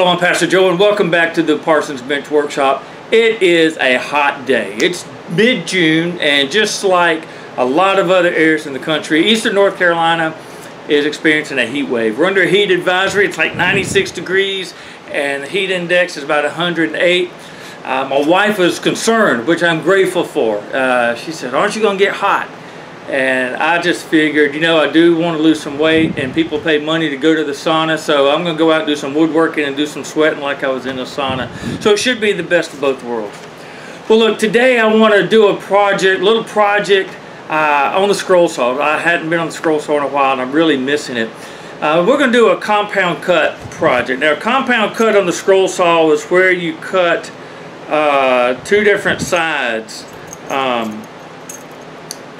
Hello, I'm Pastor Joe, and welcome back to the Parsons Bench Workshop. It is a hot day. It's mid-June, and just like a lot of other areas in the country, eastern North Carolina is experiencing a heat wave. We're under a heat advisory. It's like 96 degrees, and the heat index is about 108. Uh, my wife was concerned, which I'm grateful for. Uh, she said, aren't you going to get hot? And I just figured, you know, I do want to lose some weight and people pay money to go to the sauna. So I'm going to go out and do some woodworking and do some sweating like I was in the sauna. So it should be the best of both worlds. Well, look, today I want to do a project, little project uh, on the scroll saw. I hadn't been on the scroll saw in a while and I'm really missing it. Uh, we're going to do a compound cut project. Now, a compound cut on the scroll saw is where you cut uh, two different sides. Um,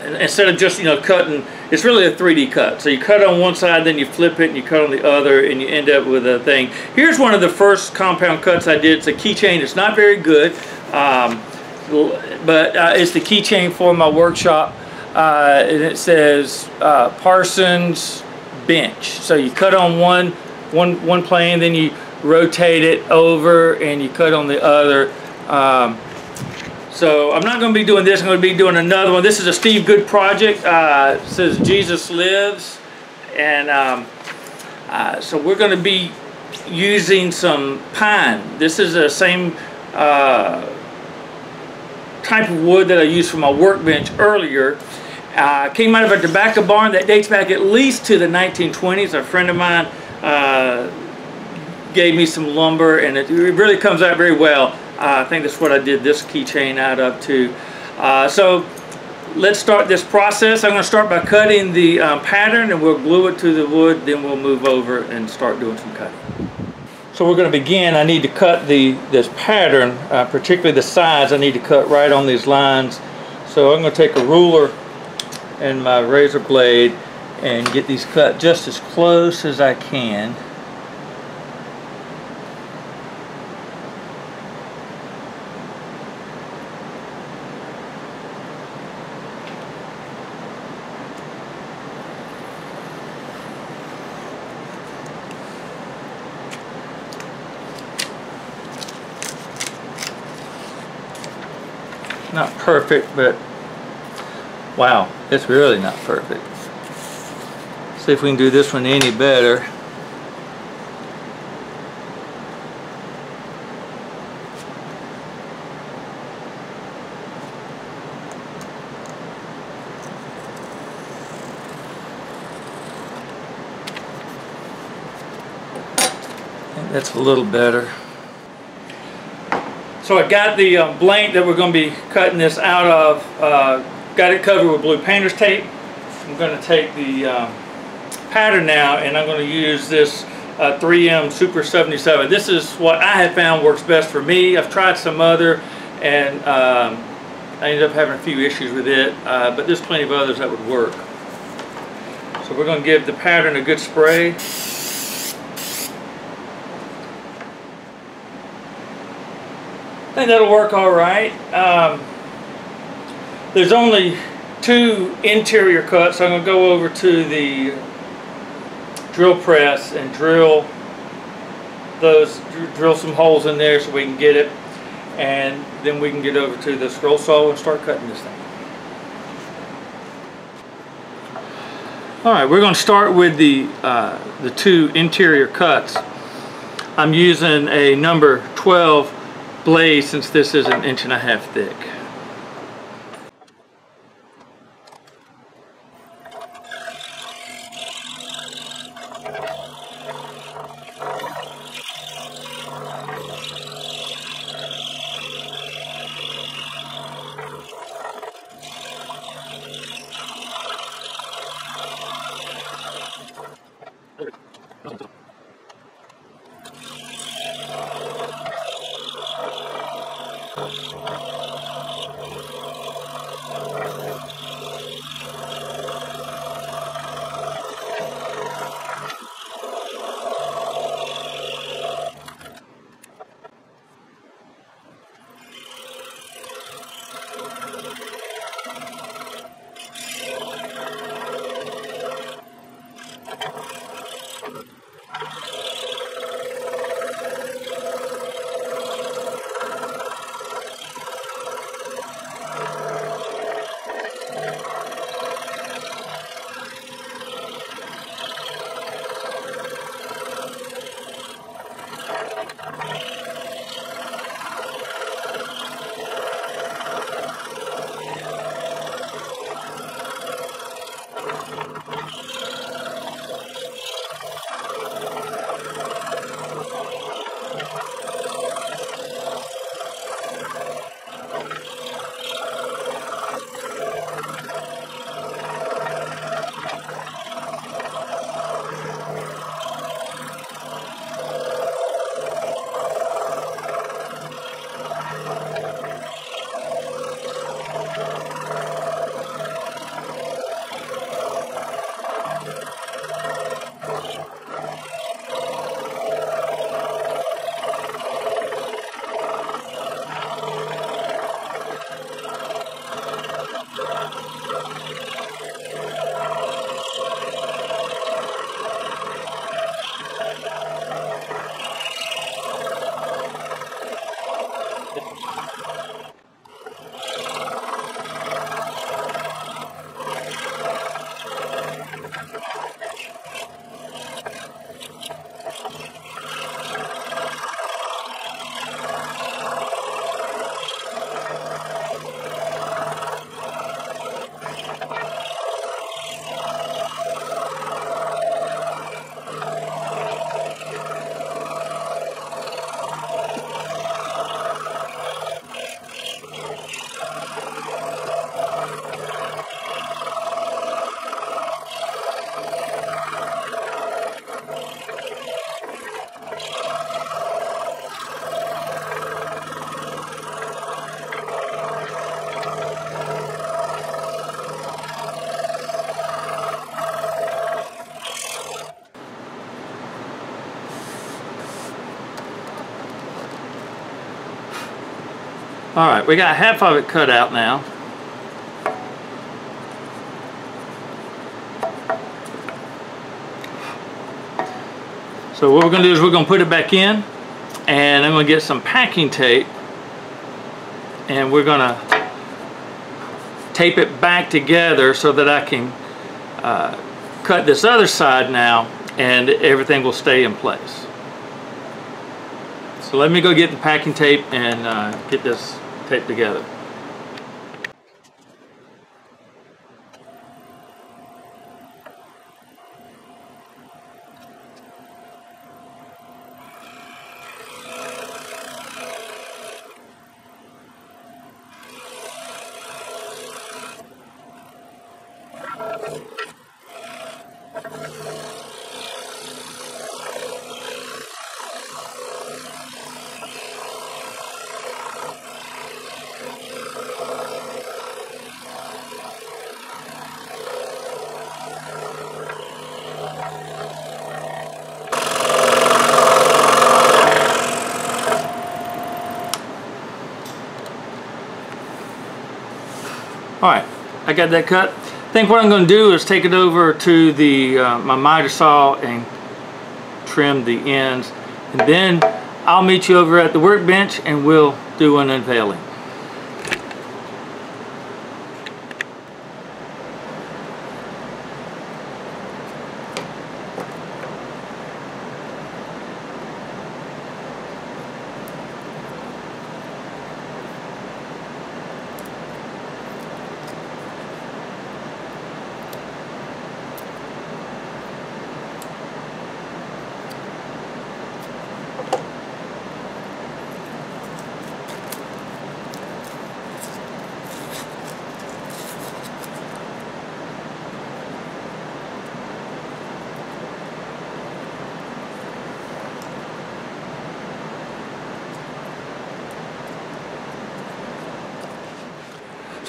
instead of just you know cutting it's really a 3d cut. So you cut on one side then you flip it and you cut on the other and you end up with a thing. Here's one of the first compound cuts I did. It's a keychain. It's not very good um, but uh, it's the keychain for my workshop. Uh, and it says uh, Parsons bench. So you cut on one one one plane then you rotate it over and you cut on the other. Um, so I'm not going to be doing this. I'm going to be doing another one. This is a Steve Good project. Uh, says Jesus Lives. And um, uh, so we're going to be using some pine. This is the same uh, type of wood that I used for my workbench earlier. Uh, came out of a tobacco barn that dates back at least to the 1920s. A friend of mine uh, gave me some lumber and it, it really comes out very well. I think that's what I did this keychain out of too. Uh, so let's start this process. I'm going to start by cutting the uh, pattern and we'll glue it to the wood. Then we'll move over and start doing some cutting. So we're going to begin. I need to cut the this pattern, uh, particularly the sides. I need to cut right on these lines. So I'm going to take a ruler and my razor blade and get these cut just as close as I can. Not perfect, but wow, it's really not perfect. See if we can do this one any better. that's a little better. So I got the uh, blank that we're going to be cutting this out of, uh, got it covered with blue painter's tape. I'm going to take the um, pattern now and I'm going to use this uh, 3M Super 77. This is what I have found works best for me. I've tried some other and um, I ended up having a few issues with it, uh, but there's plenty of others that would work. So we're going to give the pattern a good spray. Think that'll work all right. Um, there's only two interior cuts, I'm going to go over to the drill press and drill those, drill some holes in there so we can get it. And then we can get over to the scroll saw and start cutting this thing. All right, we're going to start with the, uh, the two interior cuts. I'm using a number 12 blade since this is an inch and a half thick. All right, we got half of it cut out now. So what we're going to do is we're going to put it back in and I'm going to get some packing tape and we're going to tape it back together so that I can uh, cut this other side now and everything will stay in place. So let me go get the packing tape and uh, get this taped together. All right, I got that cut. I think what I'm going to do is take it over to the uh, my miter saw and trim the ends. And then I'll meet you over at the workbench and we'll do an unveiling.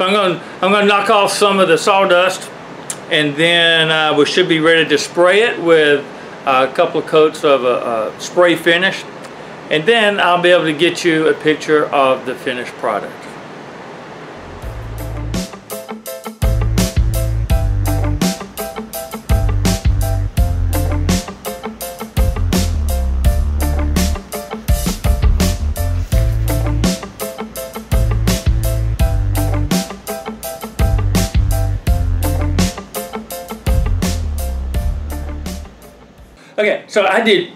So I'm going to I'm going to knock off some of the sawdust and then uh, we should be ready to spray it with a couple of coats of a, a spray finish and then I'll be able to get you a picture of the finished product. So I did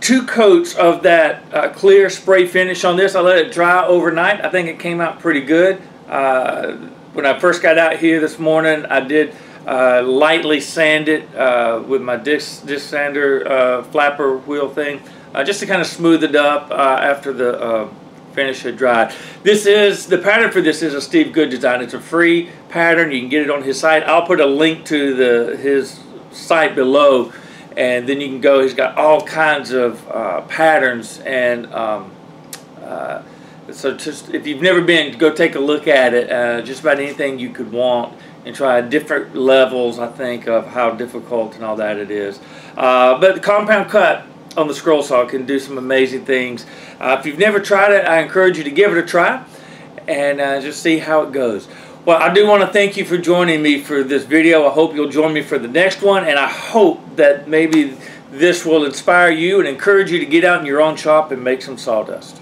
two coats of that uh, clear spray finish on this. I let it dry overnight. I think it came out pretty good. Uh, when I first got out here this morning, I did uh, lightly sand it uh, with my disc, disc sander uh, flapper wheel thing, uh, just to kind of smooth it up after the finish had dried. This is, the pattern for this is a Steve Good design. It's a free pattern. You can get it on his site. I'll put a link to the his site below and then you can go he's got all kinds of uh, patterns and um, uh, so just if you've never been go take a look at it. Uh, just about anything you could want and try different levels I think of how difficult and all that it is. Uh, but the compound cut on the scroll saw can do some amazing things. Uh, if you've never tried it I encourage you to give it a try and uh, just see how it goes well, I do want to thank you for joining me for this video. I hope you'll join me for the next one, and I hope that maybe this will inspire you and encourage you to get out in your own shop and make some sawdust.